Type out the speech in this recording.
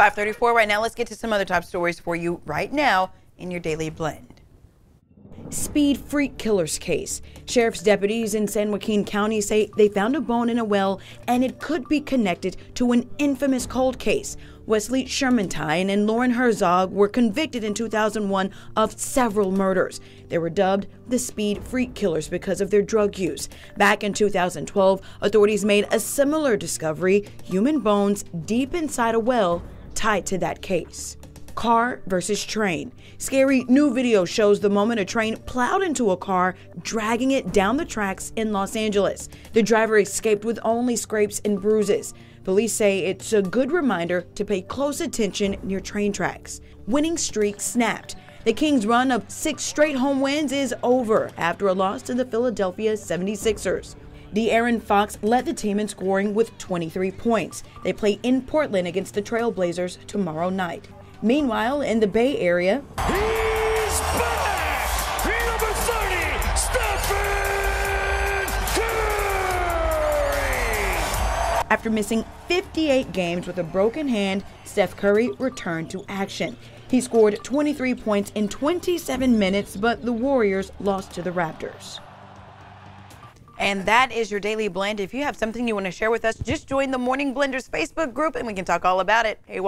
534 right now. Let's get to some other top stories for you right now in your daily blend. Speed freak killers case. Sheriff's deputies in San Joaquin County say they found a bone in a well and it could be connected to an infamous cold case. Wesley Shermantine and Loren Herzog were convicted in 2001 of several murders. They were dubbed the Speed Freak Killers because of their drug use. Back in 2012, authorities made a similar discovery human bones deep inside a well tied to that case. Car versus train. Scary new video shows the moment a train plowed into a car, dragging it down the tracks in Los Angeles. The driver escaped with only scrapes and bruises. Police say it's a good reminder to pay close attention near train tracks. Winning streak snapped. The Kings' run of six straight home wins is over after a loss to the Philadelphia 76ers. De'Aaron Fox led the team in scoring with 23 points. They play in Portland against the Trailblazers tomorrow night. Meanwhile, in the Bay Area, He's back! Number 30, Stephen Curry! after missing 58 games with a broken hand, Steph Curry returned to action. He scored 23 points in 27 minutes, but the Warriors lost to the Raptors. And that is your daily blend. If you have something you want to share with us, just join the Morning Blenders Facebook group and we can talk all about it. Hey,